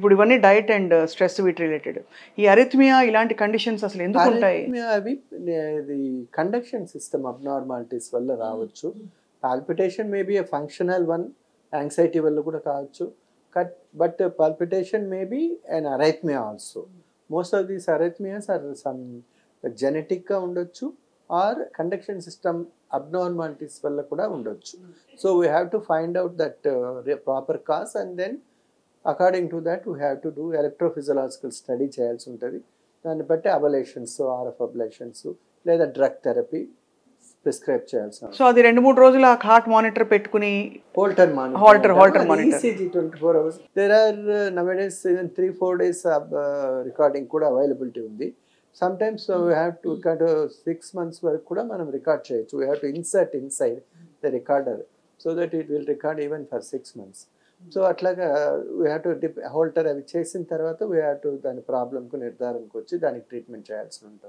ఇప్పుడు ఇవన్నీ diet and stress వీటి రిలేటెడ్. ఈ అరిథ్మియా ఇలాంటి కండిషన్స్ అసలు ఎందుకు ఉంటాయి? అవి కండక్షన్ సిస్టమ్ అబ్నార్మాలిటీస్ వల్ల రావచ్చు. Palpitation maybe a functional one anxiety వల్ల కూడా కావచ్చు. Cut but palpitation maybe and arrhythmia also most of these arrhythmias are some జెనెటిక్గా ఉండొచ్చు ఆర్ కండక్షన్ సిస్టమ్ అబ్నార్మాలిటీస్ వల్ల కూడా ఉండొచ్చు. So we have to find out that proper cause and then according to that we have to do electrophysiological study చేయాల్సి ఉంటుంది. దాన్ని బట్టి ablations RF ablations లేదా drug therapy prescribe చేయాల్సి సో అది రెండు మూడు రోజులు ఆ హార్ట్ మానిటర్ పెట్టుకుని holter Holter- Holter monitor. ECG twenty four hours there are nowadays three four days recording కూడా అవైలబిలిటీ ఉంది. Sometimes we have to record six months వరకు కూడా మనం రికార్డ్ చేయొచ్చు. We have to insert inside the recorder so that it will record even for six months so అట్లాగా we have to dip holter అవి చేసిన తర్వాత we have to దాని ప్రాబ్లంకు నిర్ధారణకు వచ్చి దానికి ట్రీట్మెంట్ చేయాల్సి ఉంటుంది.